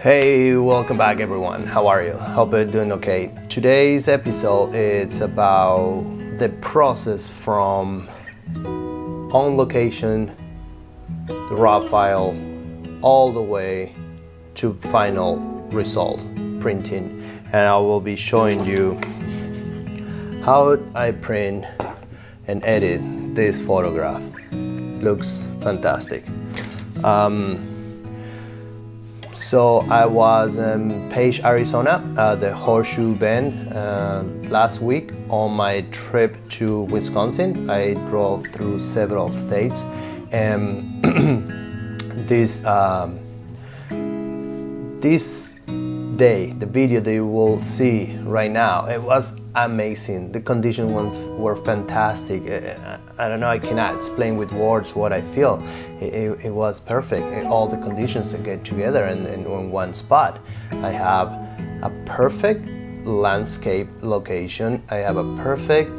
Hey, welcome back everyone. How are you? Hope you're doing okay. Today's episode is about the process from on location, the raw file, all the way to final result printing. And I will be showing you how I print and edit this photograph. Looks fantastic. Um, so I was in Page, Arizona, at the Horseshoe Bend uh, last week on my trip to Wisconsin. I drove through several states, and this um, this day, the video that you will see right now, it was amazing. The conditions were fantastic. I, I don't know, I cannot explain with words what I feel. It, it, it was perfect. All the conditions to get together in, in one spot. I have a perfect landscape location. I have a perfect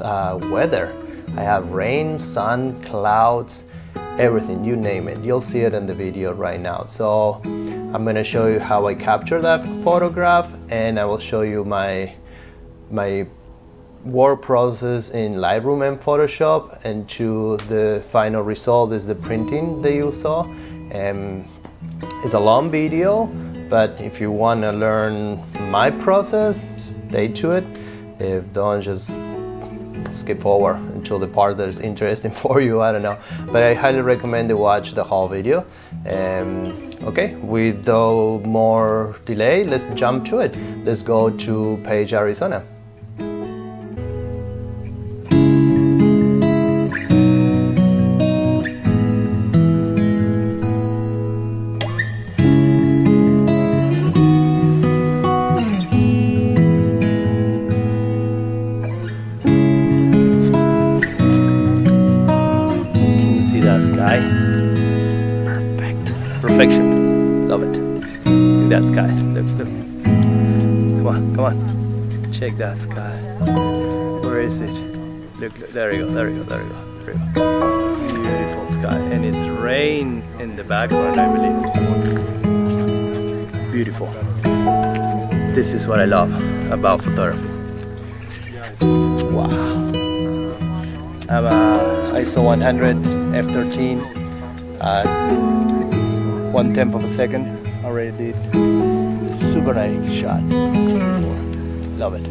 uh, weather. I have rain, sun, clouds, everything, you name it. You'll see it in the video right now. So I'm gonna show you how I capture that photograph and I will show you my my work process in Lightroom and Photoshop and to the final result is the printing that you saw. And it's a long video, but if you want to learn my process, stay to it. If don't, just skip forward until the part that is interesting for you. I don't know, but I highly recommend to watch the whole video. Um, okay, without more delay, let's jump to it. Let's go to Page, Arizona. Check that sky. Where is it? Look, look. There we go, there we go, there you go. There you go. Beautiful sky. And it's rain in the background, I believe. Beautiful. This is what I love about photography. Wow. I'm a ISO 100 f13 uh, one tenth of a second already did super nice shot love it.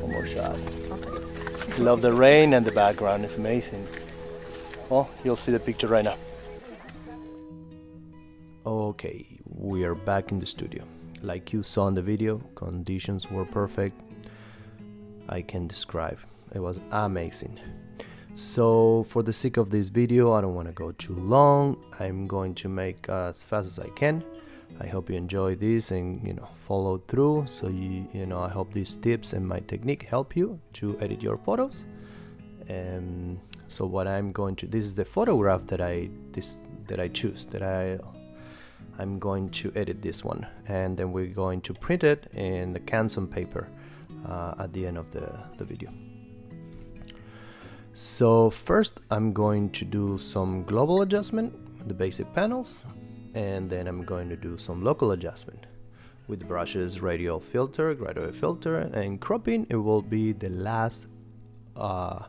One more shot. Love the rain and the background. It's amazing. Well you'll see the picture right now. Okay we are back in the studio. Like you saw in the video conditions were perfect. I can describe. It was amazing. So for the sake of this video I don't want to go too long. I'm going to make as fast as I can I hope you enjoy this and you know follow through. So you you know I hope these tips and my technique help you to edit your photos. And so what I'm going to this is the photograph that I this that I choose that I I'm going to edit this one. And then we're going to print it in the Canson paper uh, at the end of the, the video. So first I'm going to do some global adjustment, the basic panels, and then I'm going to do some local adjustment with brushes, radial filter, graduate filter, and cropping. It will be the last uh,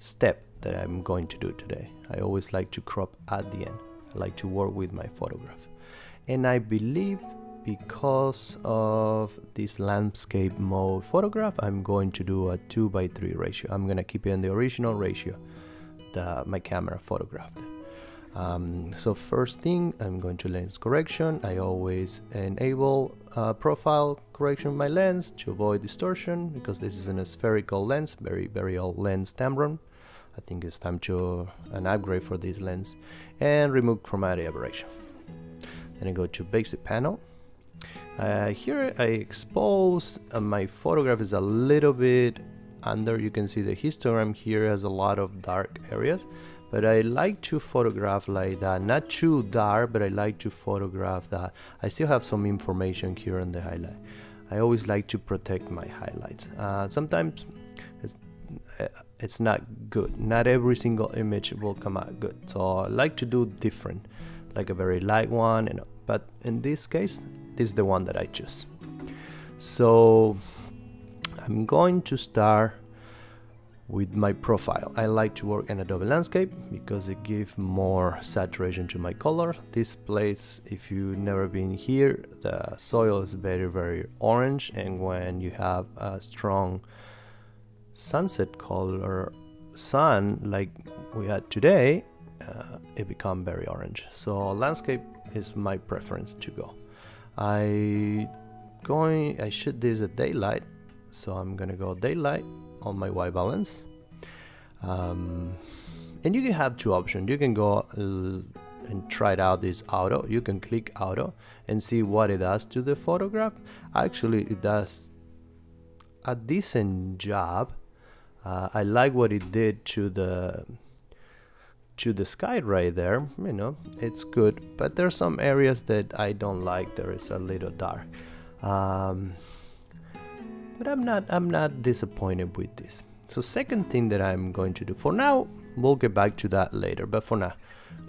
step that I'm going to do today. I always like to crop at the end. I like to work with my photograph. And I believe because of this landscape mode photograph I'm going to do a 2 by 3 ratio I'm gonna keep it in the original ratio that my camera photographed um, so first thing I'm going to lens correction. I always enable uh, profile correction of my lens to avoid distortion because this is an spherical lens very very old lens Tamron. I think it's time to an upgrade for this lens and remove chromatic aberration. Then I go to basic panel. Uh, here I expose uh, my photograph is a little bit under. You can see the histogram here has a lot of dark areas but I like to photograph like that. Not too dark but I like to photograph that. I still have some information here on the highlight. I always like to protect my highlights. Uh, sometimes it's, uh, it's not good. Not every single image will come out good. So I like to do different like a very light one and but in this case this is the one that I choose. So I'm going to start with my profile. I like to work in Adobe Landscape because it gives more saturation to my color. This place, if you've never been here, the soil is very, very orange and when you have a strong sunset color sun like we had today, uh, it become very orange. So landscape is my preference to go. I going, I shoot this at daylight, so I'm gonna go daylight on my white balance. Um, and you can have two options. You can go uh, and try it out this auto. You can click auto and see what it does to the photograph. Actually, it does a decent job. Uh, I like what it did to the to the sky right there. You know, it's good, but there's some areas that I don't like. There is a little dark. Um, but I'm not I'm not disappointed with this. So second thing that I'm going to do for now, we'll get back to that later, but for now,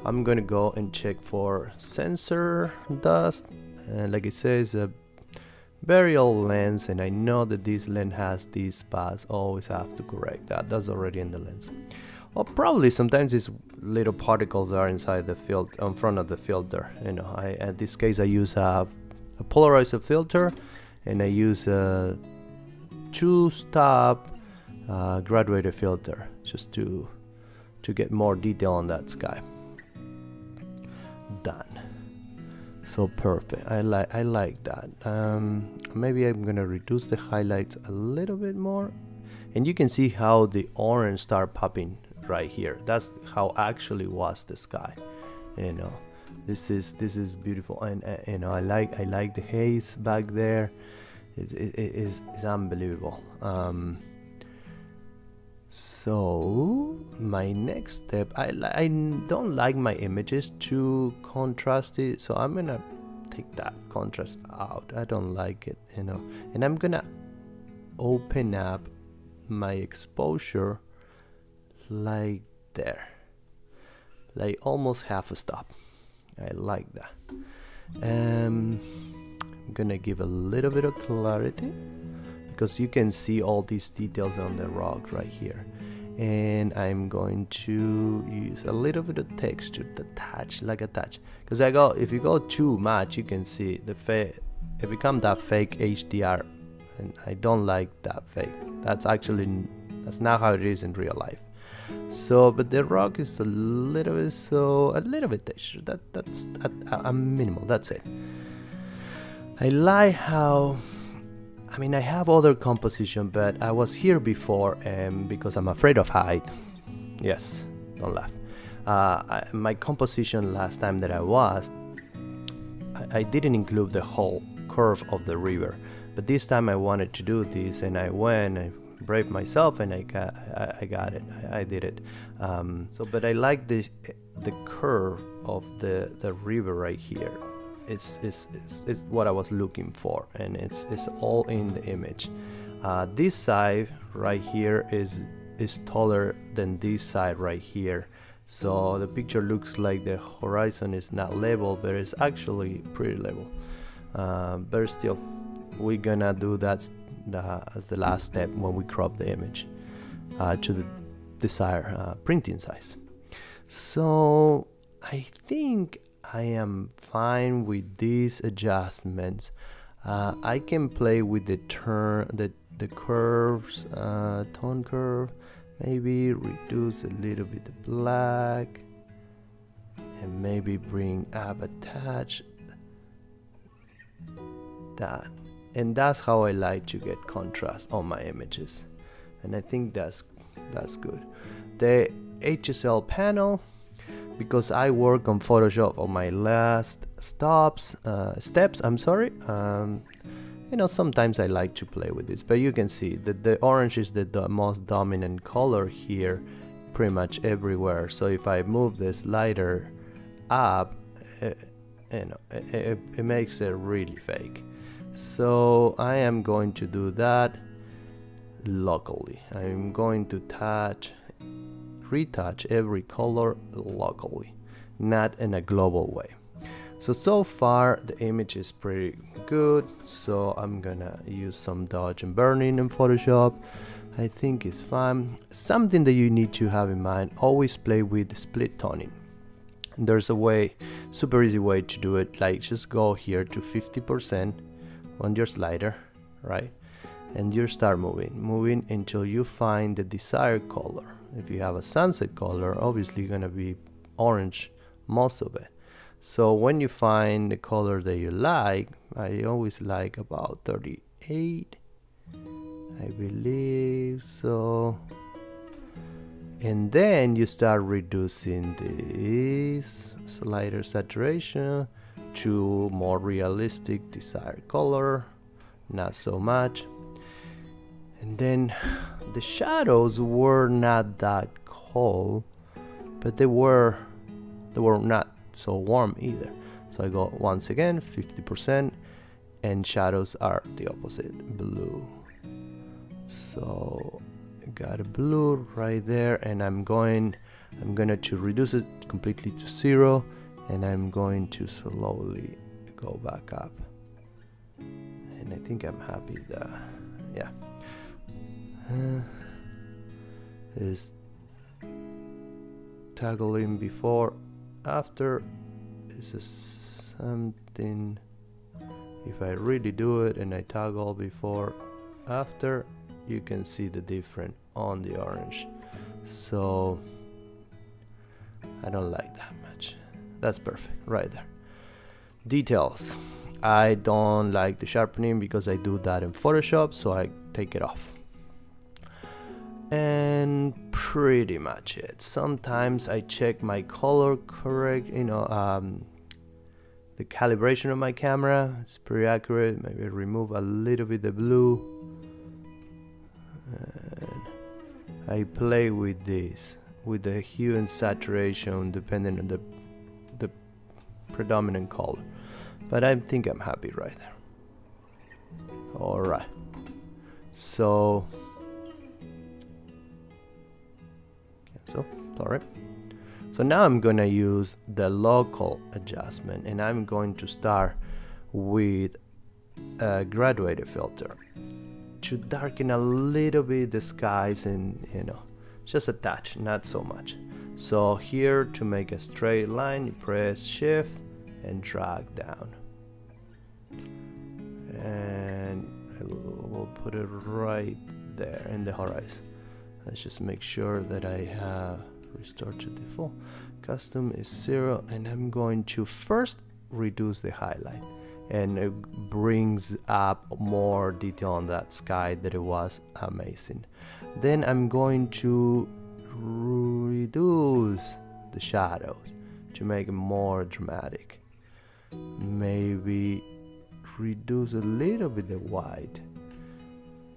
I'm gonna go and check for sensor dust. And like it says, a very old lens, and I know that this lens has these spots. Always have to correct that. That's already in the lens. Or probably sometimes these little particles are inside the field, in front of the filter. You know, I in this case I use a, a polarizer filter, and I use a two-stop uh, graduated filter just to to get more detail on that sky. Done. So perfect. I like I like that. Um, maybe I'm gonna reduce the highlights a little bit more. And you can see how the orange start popping right here. That's how actually was the sky you know. This is this is beautiful. And you know I like I like the haze back there it, is it's unbelievable. Um, so my next step I, I don't like my images too contrasty so I'm gonna take that contrast out. I don't like it you know. And I'm gonna open up my exposure like there. Like almost half a stop. I like that. Um, I'm gonna give a little bit of clarity because you can see all these details on the rock right here. And I'm going to use a little bit of texture the touch like a touch. Because I go if you go too much you can see the fake it becomes that fake HDR and I don't like that fake. That's actually that's not how it is in real life. So but the rock is a little bit so a little bit texture. That that's a, a minimal that's it I like how I mean, I have other composition, but I was here before um, because I'm afraid of height. Yes, don't laugh. Uh, I, my composition last time that I was, I, I, didn't include the whole curve of the river, but this time I wanted to do this, and I went, I braved myself, and I got, I, I got it. I, I did it. Um, so, but I like the the curve of the the river right here is, is, is, is what I was looking for and it's, it's all in the image. Uh, this side right here is is taller than this side right here. So the picture looks like the horizon is not level but it's actually pretty level. Uh, but still we're gonna do that the, as the last step when we crop the image uh, to the desired uh, printing size. So I think I am fine with these adjustments. Uh, I can play with the turn, the the curves, uh, tone curve, maybe reduce a little bit the black, and maybe bring up touch. That, and that's how I like to get contrast on my images, and I think that's that's good. The HSL panel because I work on Photoshop on my last stops uh, steps I'm sorry. Um, you know sometimes I like to play with this but you can see that the orange is the, the most dominant color here pretty much everywhere. So if I move the slider up uh, you know it, it, it makes it really fake. So I am going to do that locally. I'm going to touch retouch every color locally, not in a global way. so so far the image is pretty good so I'm gonna use some dodge and burning in Photoshop. I think it's fine. Something that you need to have in mind always play with split toning. There's a way super easy way to do it like just go here to 50% on your slider right? And you start moving moving until you find the desired color if you have a sunset color obviously you're gonna be orange most of it. So when you find the color that you like I always like about 38 I believe so. And then you start reducing this slider saturation to more realistic desired color not so much and then the shadows were not that cold but they were they were not so warm either. So I go once again 50% and shadows are the opposite blue. So I got a blue right there and I'm going I'm gonna reduce it completely to zero and I'm going to slowly go back up. And I think I'm happy that. Yeah Eh, is toggling before after is something if I really do it and I toggle before after you can see the difference on the orange. So I don't like that much. That's perfect right there. Details. I don't like the sharpening because I do that in Photoshop so I take it off and pretty much it. Sometimes I check my color correct you know um, the calibration of my camera. It's pretty accurate. Maybe remove a little bit the blue. And I play with this with the hue and saturation depending on the the predominant color. But I think I'm happy right there. Alright so so alright so now I'm gonna use the local adjustment and I'm going to start with a graduated filter to darken a little bit the skies and you know just a touch not so much. So here to make a straight line you press shift and drag down. And we'll put it right there in the horizon let's just make sure that I have restored to default custom is zero and I'm going to first reduce the highlight and it brings up more detail on that sky that it was amazing. Then I'm going to reduce the shadows to make it more dramatic. Maybe reduce a little bit the white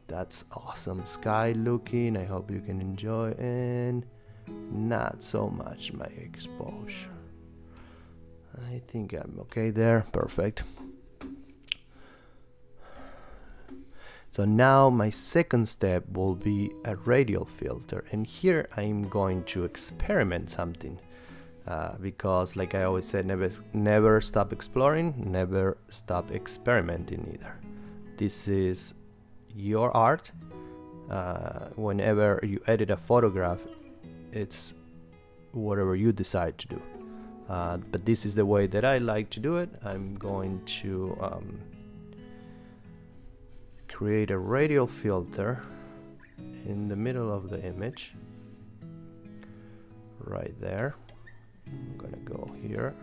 that's awesome. Sky looking I hope you can enjoy. And not so much my exposure. I think I'm okay there. Perfect. So now my second step will be a radial filter. And here I'm going to experiment something. Uh, because like I always said never never stop exploring never stop experimenting either. This is your art uh, whenever you edit a photograph it's whatever you decide to do. Uh, but this is the way that I like to do it. I'm going to um, create a radial filter in the middle of the image. Right there. I'm gonna go here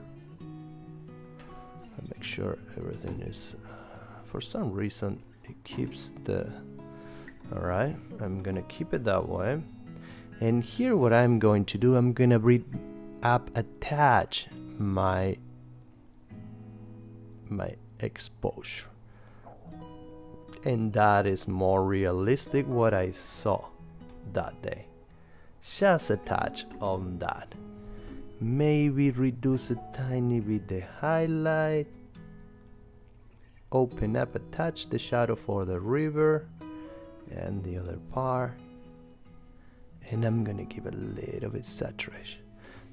and make sure everything is uh, for some reason it keeps the alright I'm gonna keep it that way and here what I'm going to do I'm gonna read up attach my my exposure and that is more realistic what I saw that day. Just a touch on that. Maybe reduce a tiny bit the highlight. Open up, attach the shadow for the river and the other part. And I'm gonna give a little bit saturation.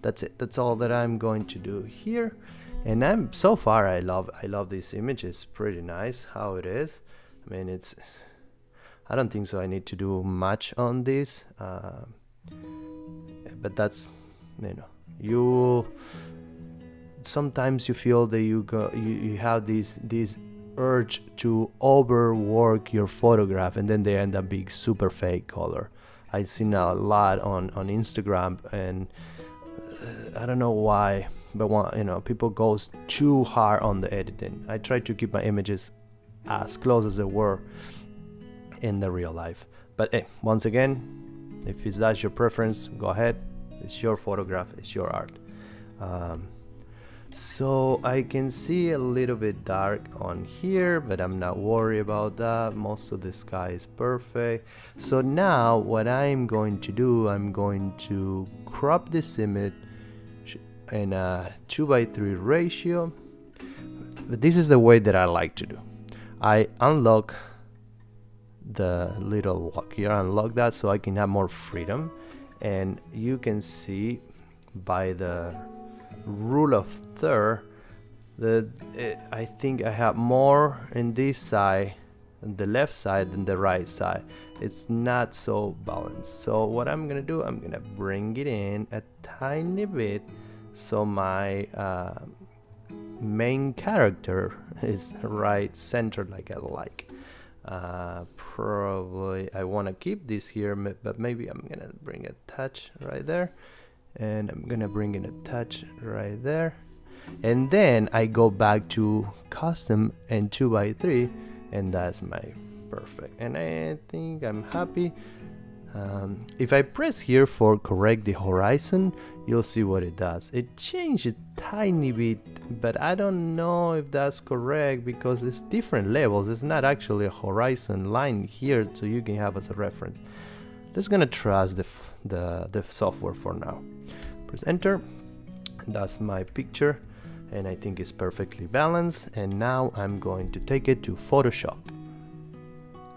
That's it, that's all that I'm going to do here. and I'm so far I love I love this image it's pretty nice how it is I mean it's I don't think so I need to do much on this uh, but that's you know you sometimes you feel that you go you, you have these this urge to overwork your photograph and then they end up being super fake color. I've seen a lot on on instagram and uh, i don't know why but one, you know people goes too hard on the editing. I try to keep my images as close as they were in the real life. But hey, once again if that's your preference go ahead. It's your photograph it's your art. Um, so I can see a little bit dark on here but I'm not worried about that. Most of the sky is perfect. So now what I'm going to do I'm going to crop this image in a 2 by 3 ratio. But this is the way that I like to do. I unlock the little lock here. Unlock that so I can have more freedom. And you can see by the rule of third that it, I think I have more in this side the left side than the right side. It's not so balanced. So what I'm gonna do I'm gonna bring it in a tiny bit so my uh, main character is right centered like I like. Uh, probably I want to keep this here but maybe I'm gonna bring a touch right there. And I'm gonna bring in a touch right there and then I go back to custom and 2 by 3 and that's my perfect. And I think I'm happy. Um, if I press here for correct the horizon you'll see what it does. It changed a tiny bit but I don't know if that's correct because it's different levels. It's not actually a horizon line here so you can have as a reference. Just gonna trust the, the, the software for now. Press enter. That's my picture and I think it's perfectly balanced and now I'm going to take it to Photoshop.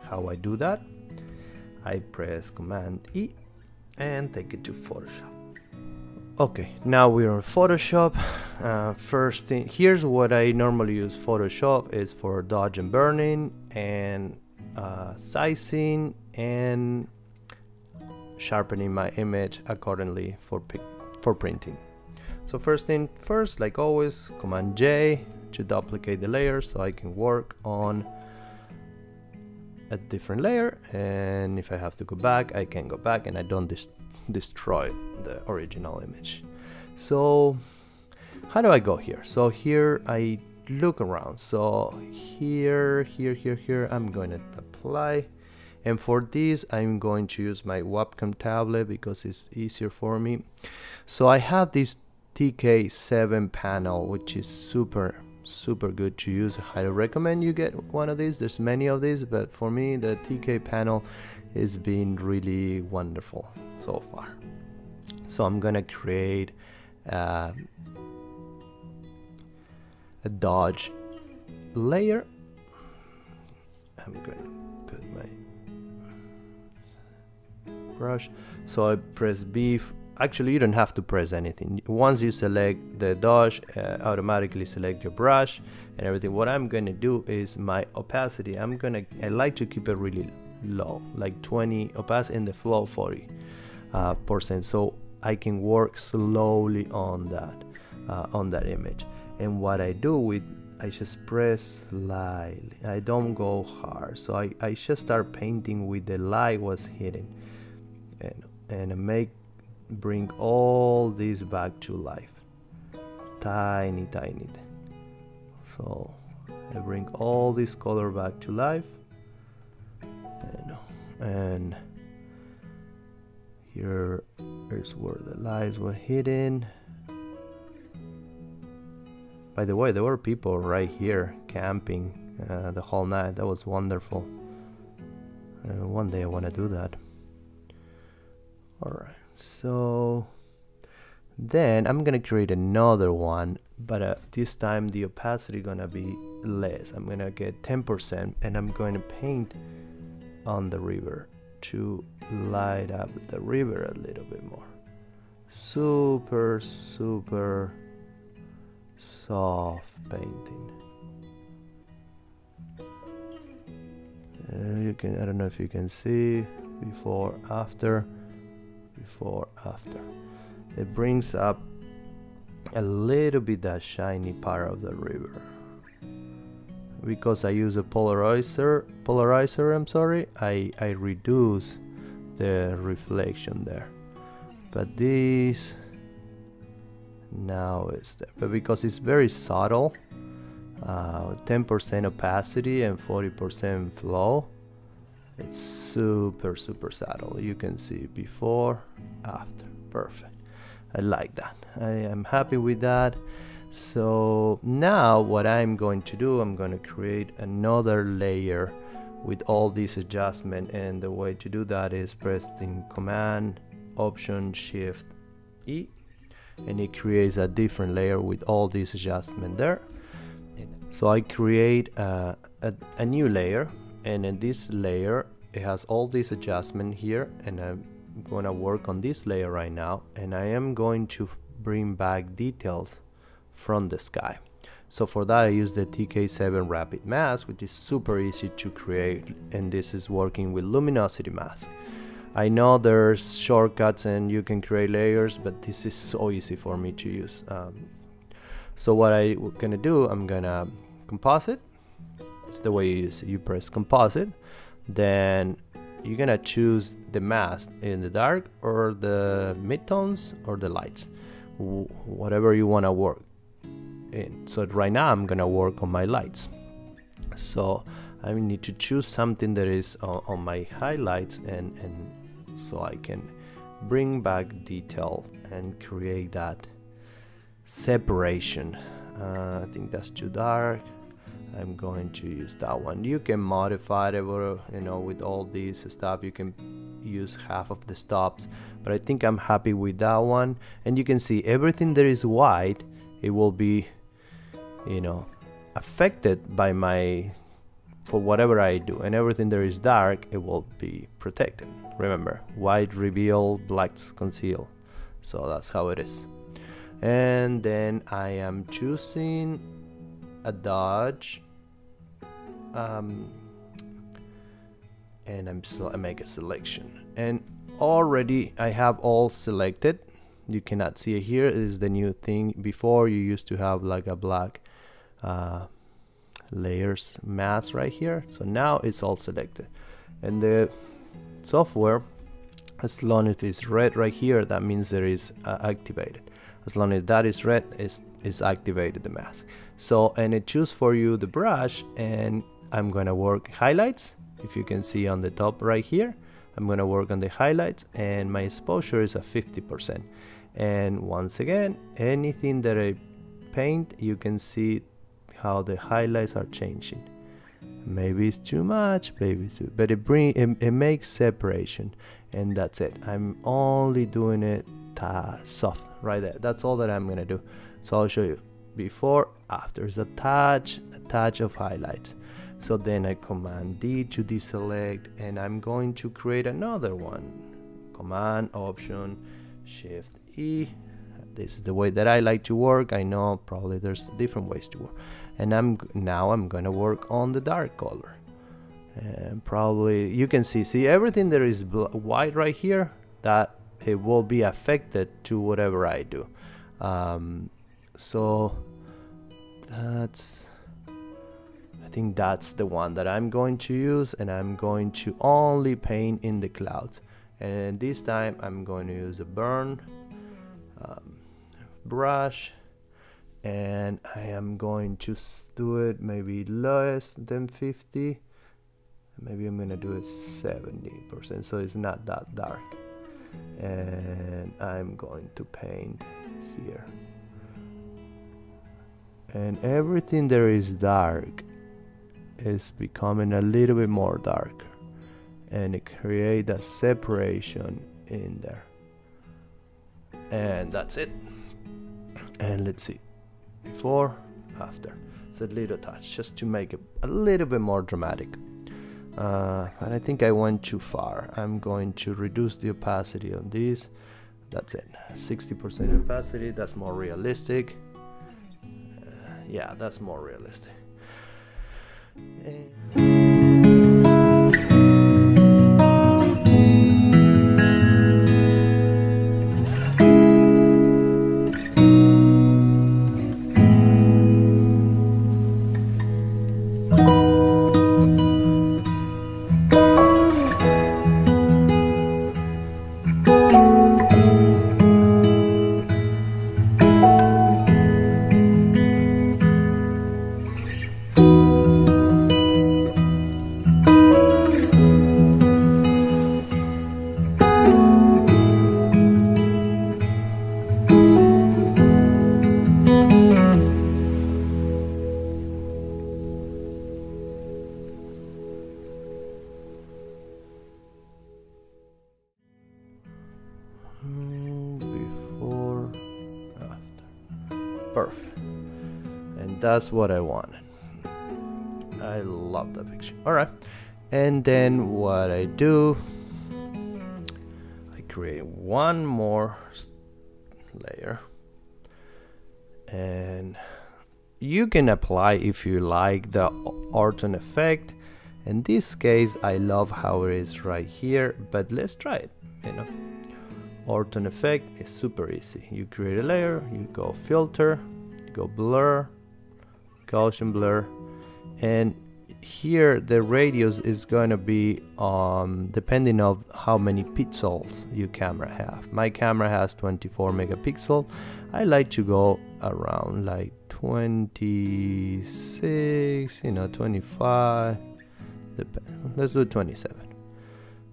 How I do that? I press command E and take it to Photoshop. Okay now we're on Photoshop. Uh, first thing here's what I normally use Photoshop is for dodge and burning and uh, sizing and sharpening my image accordingly for for printing so first thing first, like always, Command J to duplicate the layer so I can work on a different layer. And if I have to go back I can go back and I don't dis destroy the original image. So how do I go here? So here I look around. So here here here here I'm going to apply. And for this I'm going to use my Wacom tablet because it's easier for me. So I have this TK7 panel which is super super good to use. I highly recommend you get one of these. There's many of these but for me the TK panel has been really wonderful so far. So I'm gonna create uh, a dodge layer. I'm gonna put my brush. So I press B actually you don't have to press anything. Once you select the dodge uh, automatically select your brush and everything what I'm gonna do is my opacity I'm gonna I like to keep it really low like 20 opacity in the flow 40 uh, percent so I can work slowly on that uh, on that image. And what I do with I just press lightly I don't go hard so I, I just start painting with the light was hitting and and make bring all this back to life. Tiny tiny. So I bring all this color back to life. And, and here is where the lights were hidden. By the way there were people right here camping uh, the whole night. That was wonderful. Uh, one day I want to do that. Alright so then I'm gonna create another one but uh, this time the opacity gonna be less. I'm gonna get 10% and I'm going to paint on the river to light up the river a little bit more. Super super soft painting. Uh, you can I don't know if you can see before after before after. It brings up a little bit that shiny part of the river. Because I use a polarizer polarizer I'm sorry I, I reduce the reflection there. But this now is there. But because it's very subtle 10% uh, opacity and 40% flow it's super super subtle. You can see before after. Perfect. I like that. I am happy with that. So now what I'm going to do I'm going to create another layer with all these adjustment and the way to do that is pressing command option shift E and it creates a different layer with all these adjustment there. So I create a, a, a new layer and in this layer it has all these adjustment here and I'm gonna work on this layer right now and I am going to bring back details from the sky. So for that I use the TK7 rapid mask which is super easy to create and this is working with luminosity mask. I know there's shortcuts and you can create layers but this is so easy for me to use. Um, so what I'm gonna do I'm gonna composite it's the way you use it. you press composite. Then you're gonna choose the mask in the dark or the midtones or the lights. Whatever you want to work in. So right now I'm gonna work on my lights. So I need to choose something that is on, on my highlights and, and so I can bring back detail and create that separation. Uh, I think that's too dark I'm going to use that one. You can modify it you know with all these stuff you can use half of the stops but I think I'm happy with that one. And you can see everything that is white it will be you know affected by my for whatever I do and everything that is dark it will be protected. Remember white reveal blacks conceal. So that's how it is. And then I am choosing a dodge um, and I'm I make a selection. And already I have all selected. You cannot see it here. Is the new thing. Before you used to have like a black uh, layers mask right here. So now it's all selected. And the software as long as it's red right here that means there is uh, activated. As long as that is red it's, is activated the mask so and it choose for you the brush and I'm gonna work highlights. If you can see on the top right here I'm gonna work on the highlights and my exposure is at 50% and once again anything that I paint you can see how the highlights are changing. Maybe it's too much maybe it's too, but it bring it, it makes separation and that's it. I'm only doing it soft right there. That's all that I'm gonna do. So I'll show you before after is a touch of highlights. So then I command D to deselect and I'm going to create another one. Command option shift E. This is the way that I like to work. I know probably there's different ways to work. And I'm now I'm gonna work on the dark color. And probably you can see see everything there is white right here that it will be affected to whatever I do. Um, so that's I think that's the one that I'm going to use and I'm going to only paint in the clouds. And this time I'm going to use a burn um, brush and I am going to do it maybe less than 50 maybe I'm gonna do it 70% so it's not that dark. And I'm going to paint here and everything there is dark is becoming a little bit more dark. And it create a separation in there. And that's it. And let's see. Before after. It's a little touch just to make it a little bit more dramatic. Uh, and I think I went too far. I'm going to reduce the opacity on this. That's it. 60% opacity that's more realistic yeah that's more realistic that's what I wanted. I love that picture. Alright and then what I do I create one more layer. And you can apply if you like the Orton effect. In this case I love how it is right here but let's try it you know. Orton effect is super easy. You create a layer, you go filter, go blur, Gaussian blur, and here the radius is going to be um, depending of how many pixels your camera have. My camera has 24 megapixel. I like to go around like 26, you know, 25. Let's do 27.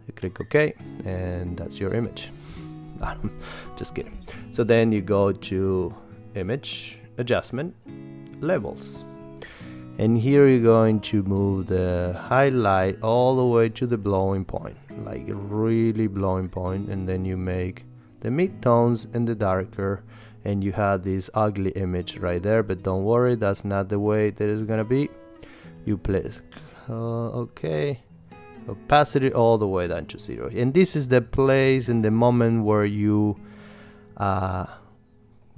You click OK, and that's your image. just kidding so then you go to image adjustment levels and here you're going to move the highlight all the way to the blowing point like really blowing point and then you make the midtones and the darker and you have this ugly image right there but don't worry that's not the way that is gonna be. You place uh, okay opacity all the way down to zero. And this is the place and the moment where you uh,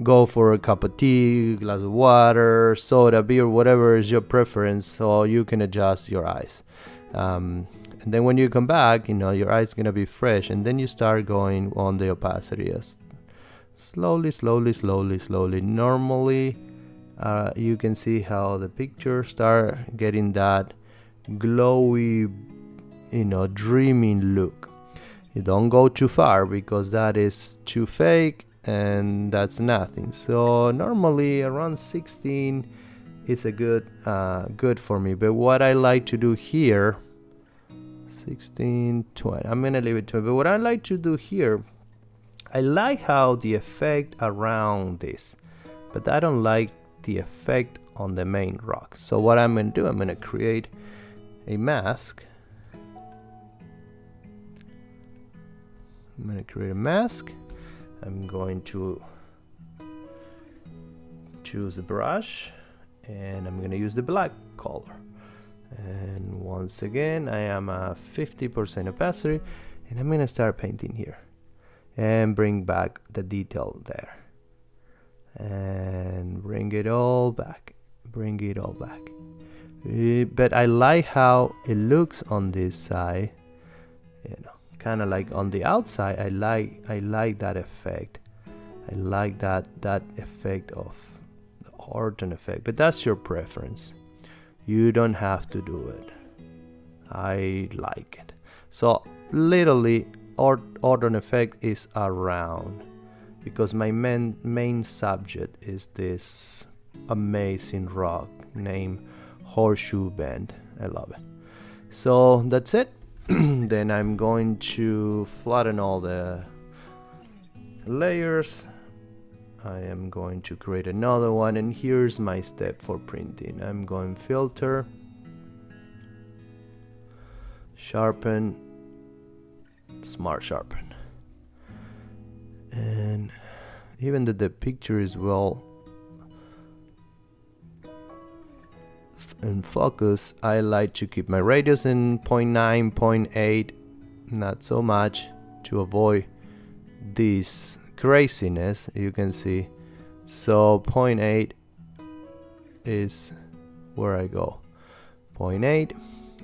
go for a cup of tea glass of water soda beer whatever is your preference so you can adjust your eyes. Um, and then when you come back you know your eyes gonna be fresh and then you start going on the opacity as slowly slowly slowly slowly. Normally uh, you can see how the picture start getting that glowy you know dreaming look. You don't go too far because that is too fake and that's nothing. So normally around 16 is a good uh, good for me. But what I like to do here 16 20 I'm gonna leave it to but what I like to do here I like how the effect around this but I don't like the effect on the main rock. So what I'm gonna do I'm gonna create a mask. I'm to create a mask. I'm going to choose the brush and I'm going to use the black color. And once again, I am a 50% opacity and I'm going to start painting here and bring back the detail there. And bring it all back bring it all back. Uh, but I like how it looks on this side you know kind of like on the outside I like I like that effect. I like that that effect of the Orton effect but that's your preference. You don't have to do it. I like it. So literally Or Orton effect is around because my main main subject is this amazing rock named Horseshoe Bend. I love it. So that's it then I'm going to flatten all the layers. I am going to create another one and here's my step for printing. I'm going filter sharpen smart sharpen. And even that the picture is well in focus I like to keep my radius in 0.9 0.8 not so much to avoid this craziness you can see. So 0.8 is where I go. 0.8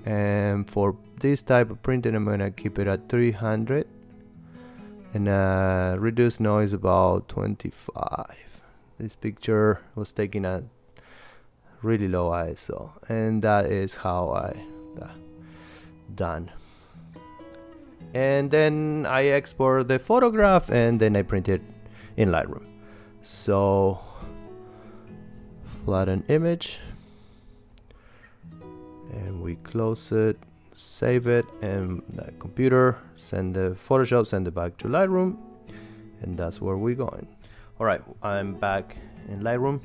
and for this type of printing I'm gonna keep it at 300 and uh, reduce noise about 25 this picture was taken at really low ISO and that is how I uh, done. And then I export the photograph and then I print it in Lightroom. So flatten image and we close it save it and the computer send the Photoshop send it back to Lightroom and that's where we're going. All right I'm back in Lightroom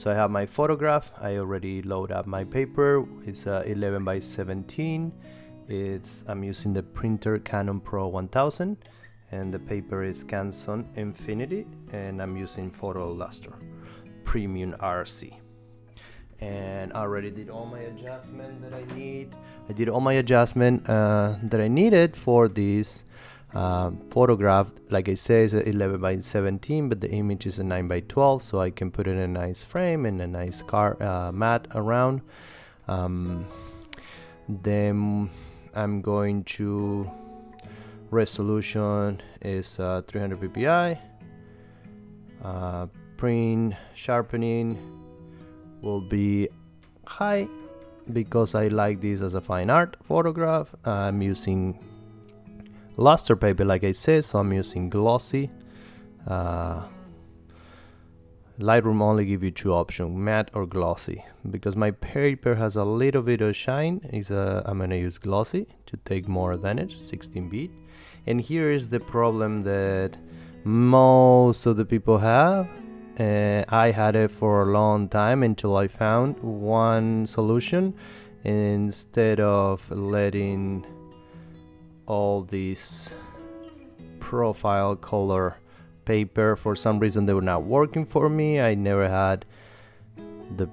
so I have my photograph. I already load up my paper. It's uh, 11 by 17 it's I'm using the printer Canon Pro 1000 and the paper is Canson Infinity and I'm using Photo Luster Premium RC and I already did all my adjustment that I need. I did all my adjustment uh, that I needed for this uh, photograph like I say is 11 by 17 but the image is a 9 by 12 so I can put it in a nice frame and a nice car uh, mat around. Um, then I'm going to resolution is uh, 300 ppi uh, print sharpening will be high because I like this as a fine art photograph. I'm using luster paper like I said so I'm using glossy. Uh, Lightroom only give you two options matte or glossy. Because my paper has a little bit of shine is a, I'm gonna use glossy to take more advantage 16 bit. And here is the problem that most of the people have. Uh, I had it for a long time until I found one solution. Instead of letting all these profile color paper. For some reason they were not working for me. I never had the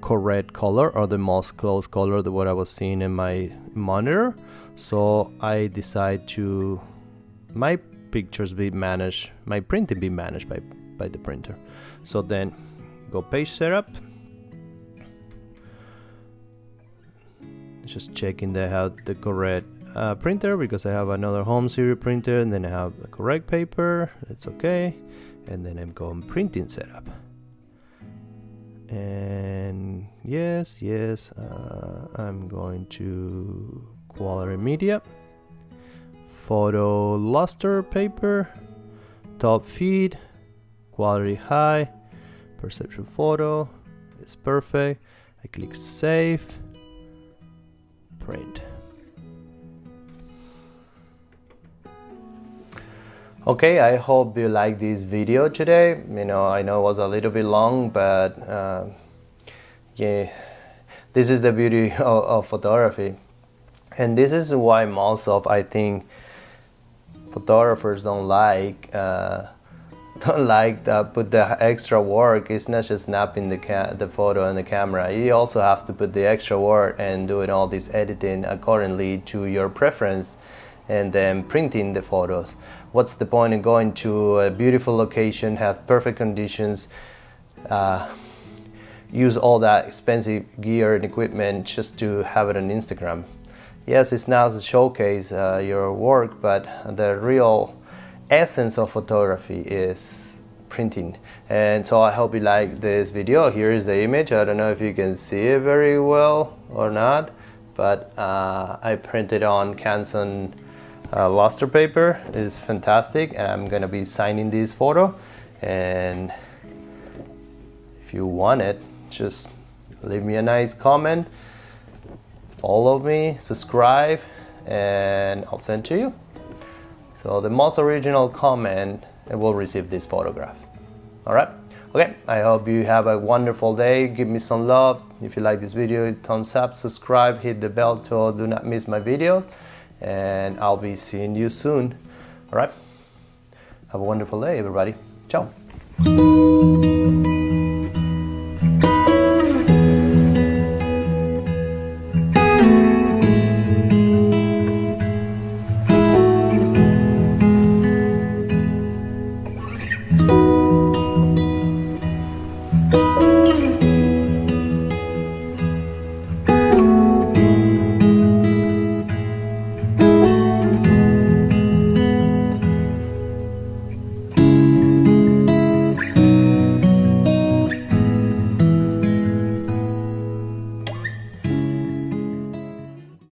correct color or the most close color that what I was seeing in my monitor. So I decided to my pictures be managed my printing be managed by by the printer. So then go page setup. Just checking that I have the correct uh, printer because I have another home series printer and then I have the correct paper that's okay and then I'm going printing setup. And yes yes uh, I'm going to quality media photo luster paper top feed quality high perception photo is perfect. I click save print okay I hope you like this video today. You know I know it was a little bit long but uh, yeah this is the beauty of, of, photography. And this is why most of I think photographers don't like uh, don't like that put the extra work. It's not just snapping the the photo and the camera. You also have to put the extra work and doing all this editing accordingly to your preference and then printing the photos what's the point in going to a beautiful location have perfect conditions uh, use all that expensive gear and equipment just to have it on instagram? Yes it's now to showcase uh, your work but the real essence of photography is printing. And so I hope you like this video. Here is the image. I don't know if you can see it very well or not but uh, I printed on Canson uh, luster paper is fantastic and I'm gonna be signing this photo and if you want it just leave me a nice comment follow me subscribe and I'll send to you so the most original comment will receive this photograph. All right. Okay. I hope you have a wonderful day. Give me some love. If you like this video, thumbs up, subscribe, hit the bell so do not miss my videos. And I'll be seeing you soon. All right. Have a wonderful day, everybody. Ciao.